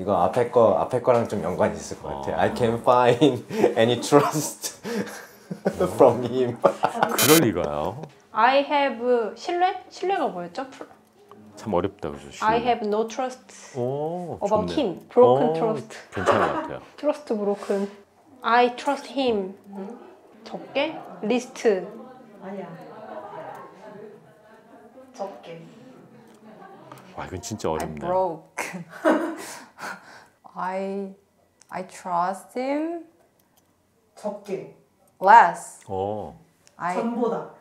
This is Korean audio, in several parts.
이거 앞에 거 앞에 거랑 좀 연관이 있을 것 같아. I can find any trust from him. 그럴 리가요. I have 신뢰? 신뢰가 뭐였죠? 참 어렵다 그죠? I have no trust 오, about 좋네. him. Broken 어, trust. 괜찮은 것 같아요. Trust broken. I trust him. 적게? Least. 아니야. 적게. 와 이건 진짜 어렵네. broke. I I trust him 적게. less. 어, I 전보다.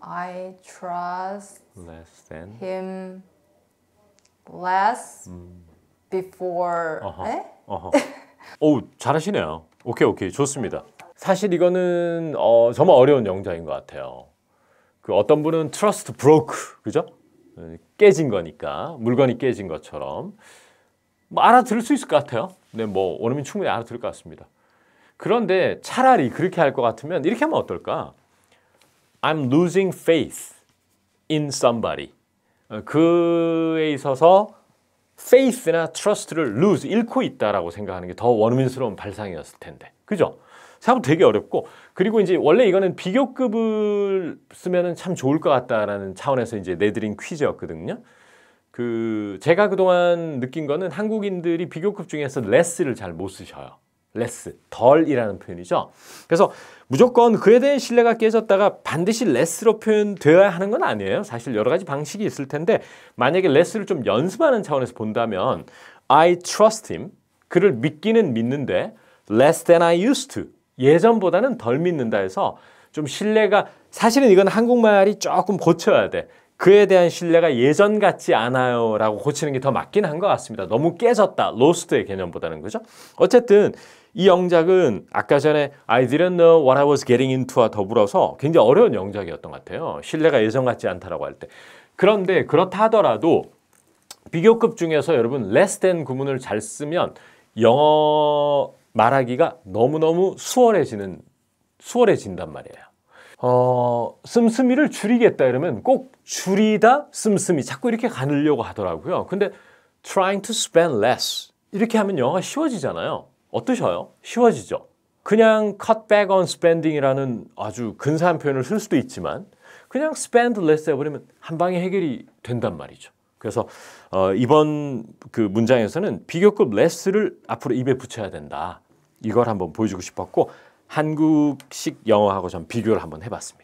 I trust less than. him less before. 어허. 에? 어허. 오 잘하시네요. 오케이 오케이 좋습니다. 사실 이거는 어, 정말 어려운 영장인 것 같아요. 그 어떤 분은 trust broke 그죠? 어, 깨진 거니까 물건이 깨진 것처럼 뭐 알아들을 수 있을 것 같아요. 네, 뭐 원어민 충분히 알아들을 것 같습니다. 그런데 차라리 그렇게 할 것 같으면 이렇게 하면 어떨까? I'm losing faith in somebody. 어, 그에 있어서 faith나 trust를 lose 잃고 있다라고 생각하는 게 더 원어민스러운 발상이었을 텐데 그죠? 생각보다 되게 어렵고 그리고 이제 원래 이거는 비교급을 쓰면은 참 좋을 것 같다라는 차원에서 이제 내드린 퀴즈였거든요. 그 제가 그동안 느낀 거는 한국인들이 비교급 중에서 less를 잘 못 쓰셔요. less 덜이라는 표현이죠. 그래서 무조건 그에 대한 신뢰가 깨졌다가 반드시 less로 표현되어야 하는 건 아니에요. 사실 여러 가지 방식이 있을 텐데 만약에 less를 좀 연습하는 차원에서 본다면 I trust him 그를 믿기는 믿는데 less than I used to 예전보다는 덜 믿는다 해서 좀 신뢰가 사실은 이건 한국말이 조금 고쳐야 돼. 그에 대한 신뢰가 예전 같지 않아요 라고 고치는 게 더 맞긴 한 것 같습니다. 너무 깨졌다. lost의 개념보다는 그죠? 어쨌든 이 영작은 아까 전에 I didn't know what I was getting into와 더불어서 굉장히 어려운 영작이었던 것 같아요. 신뢰가 예전 같지 않다라고 할 때. 그런데 그렇다 하더라도 비교급 중에서 여러분 less than 구문을 잘 쓰면 영어 말하기가 너무너무 수월해지는 수월해진단 말이에요. 어, 씀씀이를 줄이겠다 이러면 꼭 줄이다 씀씀이 자꾸 이렇게 가느려고 하더라고요. 근데 trying to spend less 이렇게 하면 영어가 쉬워지잖아요. 어떠셔요? 쉬워지죠. 그냥 cut back on spending이라는 아주 근사한 표현을 쓸 수도 있지만 그냥 spend less 해버리면 한 방에 해결이 된단 말이죠. 그래서 어, 이번 그 문장에서는 비교급 less를 앞으로 입에 붙여야 된다. 이걸 한번 보여주고 싶었고 한국식 영어하고 좀 비교를 한번 해봤습니다.